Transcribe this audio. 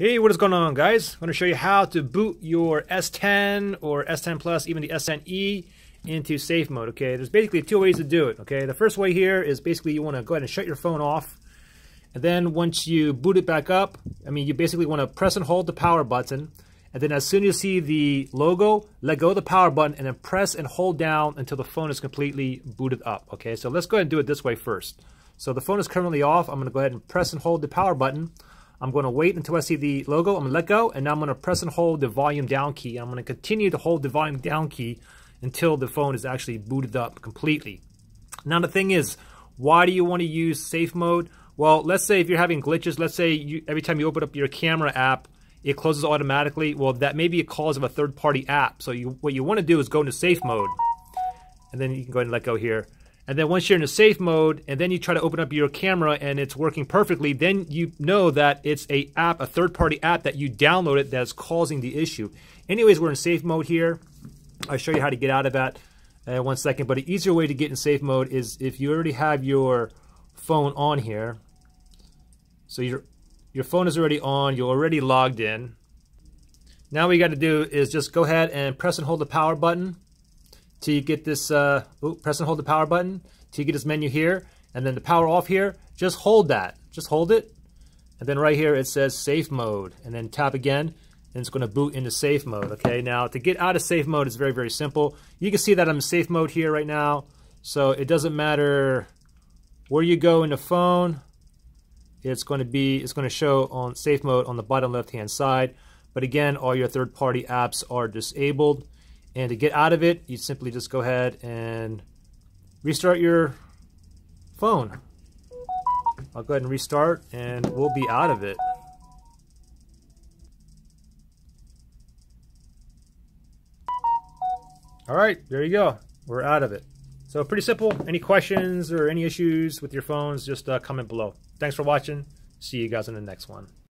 Hey, what is going on guys? I'm going to show you how to boot your S10 or S10 Plus, even the S10e into safe mode, okay? There's basically two ways to do it, okay? The first way here is basically you want to go ahead and shut your phone off. And then once you boot it back up, I mean, you basically want to press and hold the power button. And then as soon as you see the logo, let go of the power button and then press and hold down until the phone is completely booted up, okay? So let's go ahead and do it this way first. So the phone is currently off. I'm going to go ahead and press and hold the power button. I'm going to wait until I see the logo. I'm going to let go, and now I'm going to press and hold the volume down key. I'm going to continue to hold the volume down key until the phone is actually booted up completely. Now the thing is, why do you want to use safe mode? Well, let's say if you're having glitches, let's say you, every time you open up your camera app, it closes automatically. Well, that may be a cause of a third-party app. So you, what you want to do is go into safe mode, and then you can go ahead and let go here. And then once you're in a safe mode and then you try to open up your camera and it's working perfectly, then you know that it's a app, a third-party app that you downloaded that's causing the issue. Anyways, we're in safe mode here. I'll show you how to get out of that in one second. But the easier way to get in safe mode is if you already have your phone on here. So your your phone is already on, you're already logged in. Now what you got to do is just go ahead and press and hold the power button till you get this, uh, ooh, press and hold the power button till you get this menu here. And then the power off here, just hold that. Just hold it. And then right here it says safe mode. And then tap again and it's going to boot into safe mode. Okay, now to get out of safe mode is very, very simple. You can see that I'm in safe mode here right now. So it doesn't matter where you go in the phone. It's going to be, it's going to show on safe mode on the bottom left hand side. But again, all your third party apps are disabled. And to get out of it, you simply just go ahead and restart your phone. I'll go ahead and restart and we'll be out of it. All right, there you go. We're out of it. So pretty simple. Any questions or any issues with your phones, just uh, comment below. Thanks for watching. See you guys in the next one.